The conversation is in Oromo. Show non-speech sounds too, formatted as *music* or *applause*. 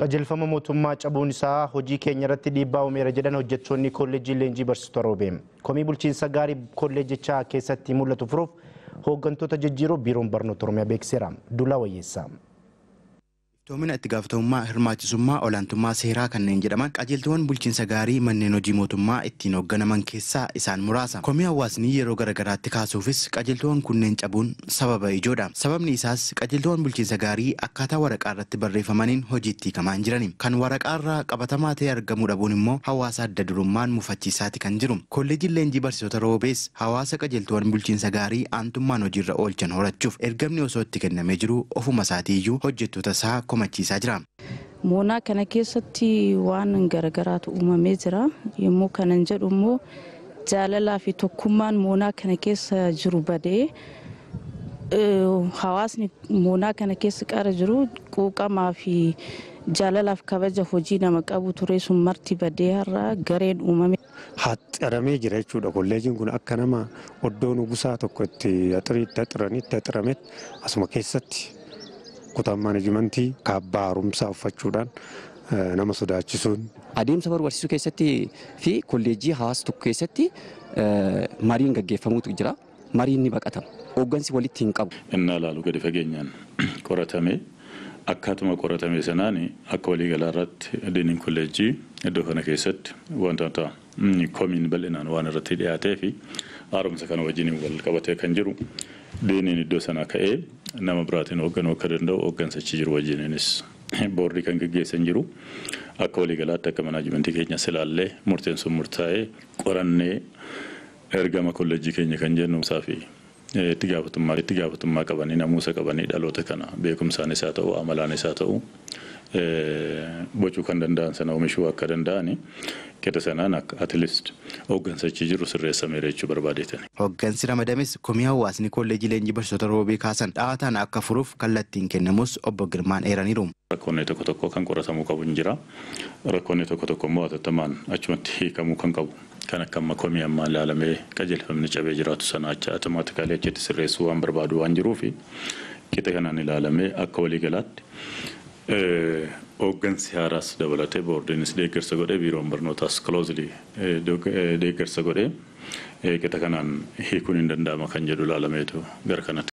Qajeelfama mootummaa cabuun isaa hojii keenya irratti dhiibbaa uumeera jedhan hojjettoonni kolleejjii leenjii barsiisota Roobee. Komii bulchiinsa gaarii kolleejjichaa keessatti mul'atu furuuf hooggantoota jijjiiruu biiroon barnoota Oromiyaa beeksiseera. Dulaa Wayyeessaa. Iftoomina itti gaafatamummaa hirmaachisummaa olaantummaa seeraa kanneen jedhaman qajeeltuuwwan bulchiinsa gaarii manneen hojii mootummaa ittiin hoogganaman keessaa isaan muraasa. Komii hawaasni yeroo garaagaraatti kaasuufis qajeeltuuwwan kunneen cabuun sababa ijoodha. Sababni isaas qajeeltuuwwan bulchiinsa gaarii akkaataa waraqaa irratti barreeffamaniin hojiitti hiikamaa hin jirani. Kan waraqaa irraa qabatamaa ta'e argamuu dhabuun immoo hawaasa adda durummaan mufachiisaati kan jiru. Kolleejiin leenjii barsiisota roobees hawaasa qajeeltuuwwan bulchiinsa gaarii aantummaan hojiirra oolchan horachuuf ergamni osoo itti kennamee jiru ofuma isaatiiyyuu hojjettoota isaa komachiisaa jira. Moonaa kana keessatti waan garagaraatu uumamee jira. Yommuu kanan jedhu immoo jaalalaa fi tokkummaan moonaa kana keessa jiru badee hawaasni moonaa kana keessa qara jiru quuqamaa fi jaalalaaf kabaja hojii nama qabu ture sun marti badee har'a gareen uumame. Haxxaramee jira jechuudha. Kolleejiin kun akka nama oddoo nugusaa tokko itti haxxiranitti haxxirametti asuma keessatti kutaan maanajimentii kaabbaa haaromsaa uffachuudhaan nama sodaachisuun. Adeemsa barbaachisuu keessatti fi kolleejjii hawaasa tokko keessatti mariin gaggeeffamuutu jira. Mariin ni baqatama. Hooggansi walitti hin qabu. Innaa ilaalu gadi fageenyaan *clears throat* qoratame akkaatuma qoratame sanaan akka waliigalaa irratti diiniin kolleejjii iddoo kana keessatti wantoota komiin bal'inaan waan irratti dhiyaatee fi haaromsa kana wajjin wal qabatee kan jiru diiniin iddoo sanaa ka'ee nama biraatiin hoogganuu akka danda'u hooggansachi jiru wajjiniinis boordii kan gaggeessan jiru. Akka waliigalaatti akka manaajimentii keenya silaallee murteen sun murtaa'ee qorannee ergama kolleejjii keenya kan jennu isaa fi itti gaafatummaa itti gaafatummaa qabanii namuusa qabanii dhaloota kana beekumsaan isaa ta'u amalaan isaa ta'u bocuu kan danda'an sana oomishuu akka danda'ani qixa sanaan akka atilist hooggansachi jiru sirreessameera jechuu barbaadeetan. Hooggansi ramadames komii hawaasni kolleejii leenjii barsiisota roobee kaasan dhaawataan akka furuuf kallattiin kennamus obbo Girmaan eeraniiru. Rakkoonni tokko tokko kan qoratamuu qabu hin jira. Rakkoonni tokko tokko immoo hatattamaan achumatti hiikamuu kan qabu. Kan akka amma komii ammaa ilaalamee qajeelfamni cabee jiraatu sana acha automaatikaalii achitti sirreessuu waan barbaadu waan jiruufi qixa kanaan ilaalamee akka waliigalaatti hooggansi haaraas dabalatee boordiinis deeggarsa godhee biiroon barnootaas kiloozilii deeggarsa godhee qixa kanaan hiikuun hin danda'ama kan jedhu ilaalameetu gara kanatti.